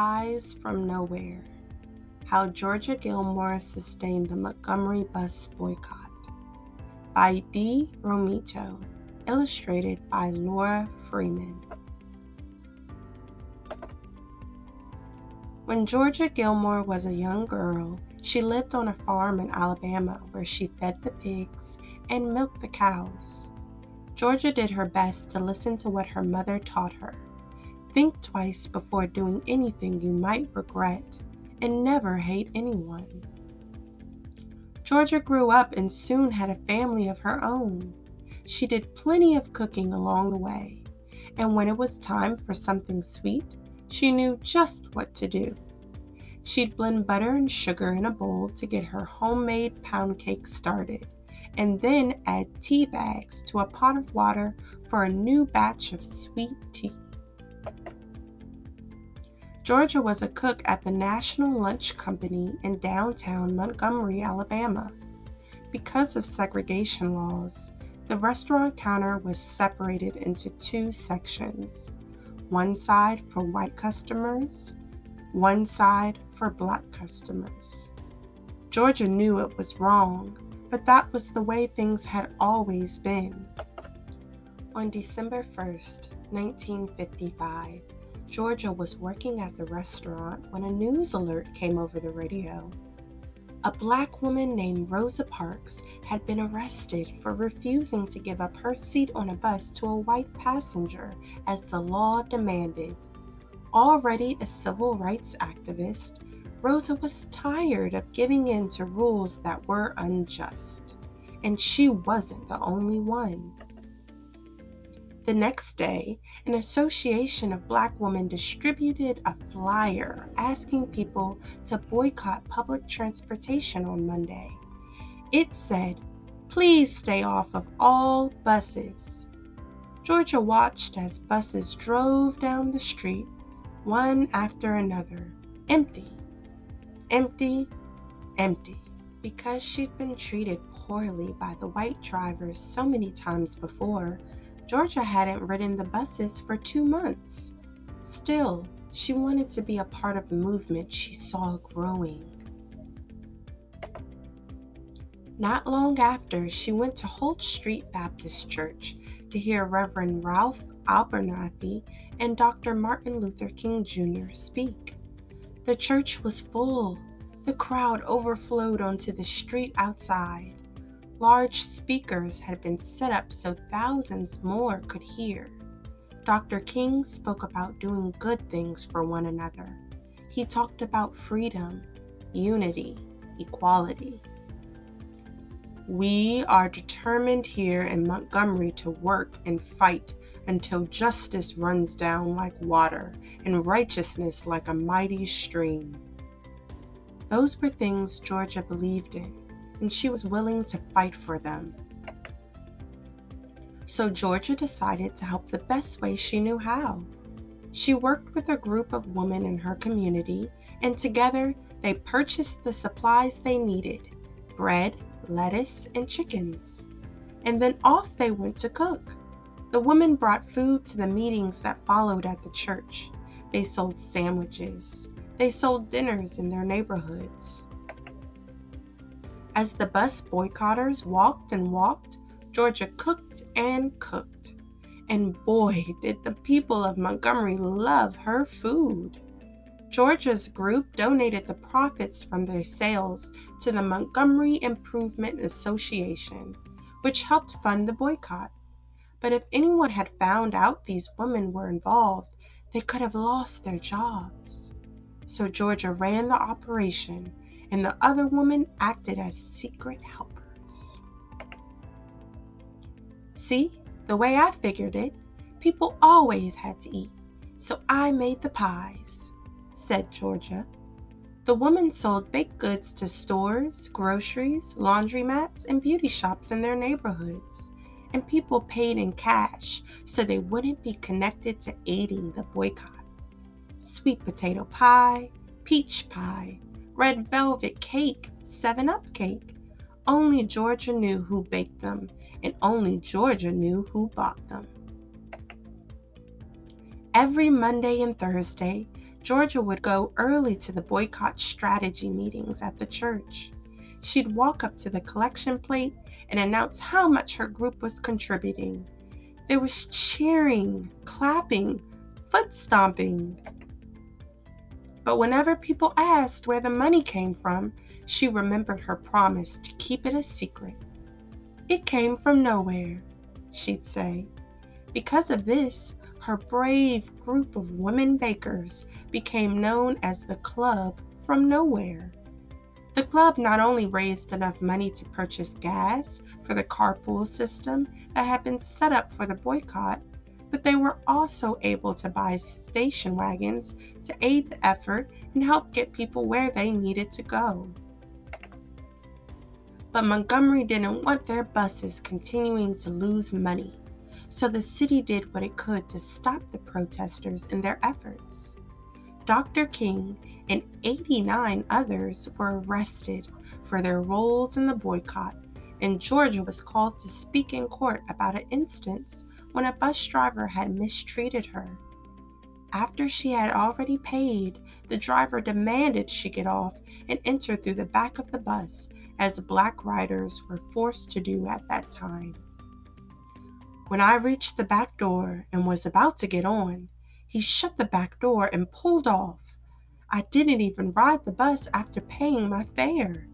Pies from Nowhere How Georgia Gilmore Sustained the Montgomery Bus Boycott by Dee Romito, illustrated by Laura Freeman. When Georgia Gilmore was a young girl, she lived on a farm in Alabama where she fed the pigs and milked the cows. Georgia did her best to listen to what her mother taught her. Think twice before doing anything you might regret, and never hate anyone. Georgia grew up and soon had a family of her own. She did plenty of cooking along the way, and when it was time for something sweet, she knew just what to do. She'd blend butter and sugar in a bowl to get her homemade pound cake started, and then add tea bags to a pot of water for a new batch of sweet tea. Georgia was a cook at the National Lunch Company in downtown Montgomery, Alabama. Because of segregation laws, the restaurant counter was separated into two sections one side for white customers, one side for black customers. Georgia knew it was wrong, but that was the way things had always been. On December 1st, 1955, Georgia was working at the restaurant when a news alert came over the radio. A black woman named Rosa Parks had been arrested for refusing to give up her seat on a bus to a white passenger as the law demanded. Already a civil rights activist, Rosa was tired of giving in to rules that were unjust. And she wasn't the only one. The next day, an association of black women distributed a flyer asking people to boycott public transportation on Monday. It said, Please stay off of all buses. Georgia watched as buses drove down the street, one after another, empty, empty, empty. Because she'd been treated poorly by the white drivers so many times before, Georgia hadn't ridden the buses for two months. Still, she wanted to be a part of the movement she saw growing. Not long after, she went to Holt Street Baptist Church to hear Reverend Ralph Abernathy and Dr. Martin Luther King Jr. speak. The church was full. The crowd overflowed onto the street outside. Large speakers had been set up so thousands more could hear. Dr. King spoke about doing good things for one another. He talked about freedom, unity, equality. We are determined here in Montgomery to work and fight until justice runs down like water and righteousness like a mighty stream. Those were things Georgia believed in and she was willing to fight for them. So Georgia decided to help the best way she knew how. She worked with a group of women in her community, and together they purchased the supplies they needed bread, lettuce, and chickens. And then off they went to cook. The women brought food to the meetings that followed at the church. They sold sandwiches. They sold dinners in their neighborhoods. As the bus boycotters walked and walked, Georgia cooked and cooked. And boy, did the people of Montgomery love her food. Georgia's group donated the profits from their sales to the Montgomery Improvement Association, which helped fund the boycott. But if anyone had found out these women were involved, they could have lost their jobs. So Georgia ran the operation and the other woman acted as secret helpers. See, the way I figured it, people always had to eat, so I made the pies, said Georgia. The woman sold baked goods to stores, groceries, laundromats, and beauty shops in their neighborhoods, and people paid in cash so they wouldn't be connected to aiding the boycott. Sweet potato pie, peach pie, red velvet cake, 7 Up cake. Only Georgia knew who baked them, and only Georgia knew who bought them. Every Monday and Thursday, Georgia would go early to the boycott strategy meetings at the church. She'd walk up to the collection plate and announce how much her group was contributing. There was cheering, clapping, foot stomping. But whenever people asked where the money came from, she remembered her promise to keep it a secret. It came from nowhere, she'd say. Because of this, her brave group of women bakers became known as the Club from Nowhere. The club not only raised enough money to purchase gas for the carpool system that had been set up for the boycott, but they were also able to buy station wagons to aid the effort and help get people where they needed to go. But Montgomery didn't want their buses continuing to lose money, so the city did what it could to stop the protesters in their efforts. Dr. King and 89 others were arrested for their roles in the boycott, and Georgia was called to speak in court about an instance when a bus driver had mistreated her. After she had already paid, the driver demanded she get off and enter through the back of the bus, as black riders were forced to do at that time. When I reached the back door and was about to get on, he shut the back door and pulled off. I didn't even ride the bus after paying my fare.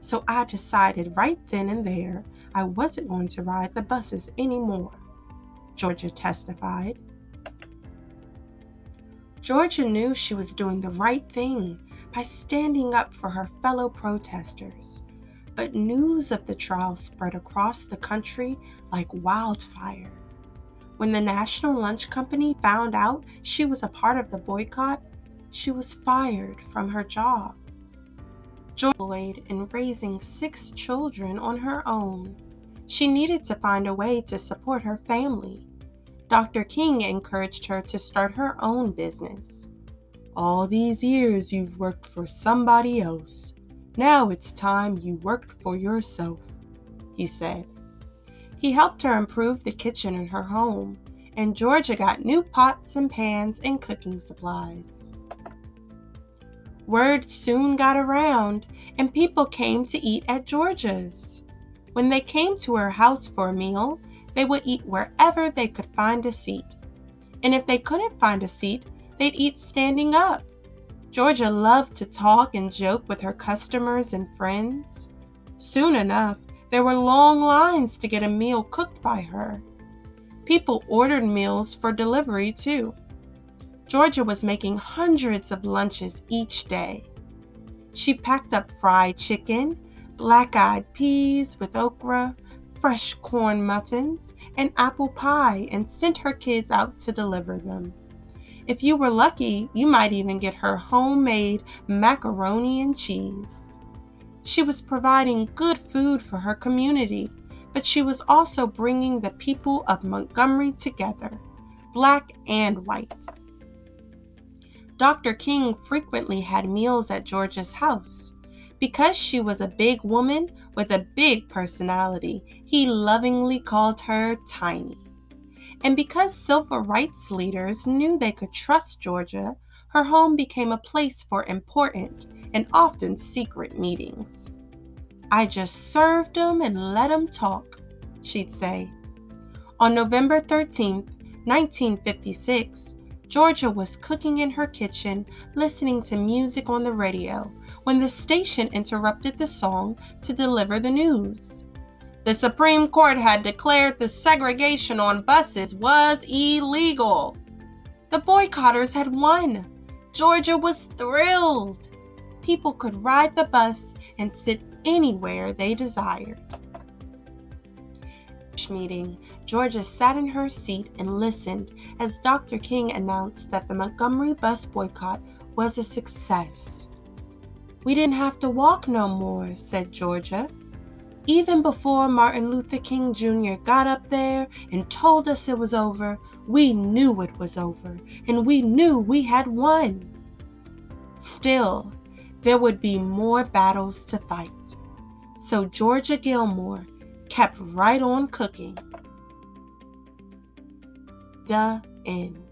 So I decided right then and there I wasn't going to ride the buses anymore, Georgia testified. Georgia knew she was doing the right thing by standing up for her fellow protesters. But news of the trial spread across the country like wildfire. When the National Lunch Company found out she was a part of the boycott, she was fired from her job. Joy employed in raising six children on her own. She needed to find a way to support her family. Dr. King encouraged her to start her own business. All these years you've worked for somebody else. Now it's time you worked for yourself, he said. He helped her improve the kitchen in her home, and Georgia got new pots and pans and cooking supplies. Word soon got around, and people came to eat at Georgia's. When they came to her house for a meal, they would eat wherever they could find a seat. And if they couldn't find a seat, they'd eat standing up. Georgia loved to talk and joke with her customers and friends. Soon enough, there were long lines to get a meal cooked by her. People ordered meals for delivery too. Georgia was making hundreds of lunches each day. She packed up fried chicken, black eyed peas with okra, fresh corn muffins, and apple pie and sent her kids out to deliver them. If you were lucky, you might even get her homemade macaroni and cheese. She was providing good food for her community, but she was also bringing the people of Montgomery together, black and white. Dr. King frequently had meals at Georgia's house. Because she was a big woman with a big personality, he lovingly called her Tiny. And because civil rights leaders knew they could trust Georgia, her home became a place for important and often secret meetings. I just served 'em and let 'em talk, she'd say. On November 13, 1956, Georgia was cooking in her kitchen, listening to music on the radio, when the station interrupted the song to deliver the news. The Supreme Court had declared the segregation on buses was illegal. The boycotters had won. Georgia was thrilled people could ride the bus and sit anywhere they desired. Meeting, Georgia sat in her seat and listened as Dr. King announced that the Montgomery bus boycott was a success. We didn't have to walk no more, said Georgia. Even before Martin Luther King Jr. got up there and told us it was over, we knew it was over, and we knew we had won. Still, there would be more battles to fight. So Georgia Gilmore kept right on cooking. The end.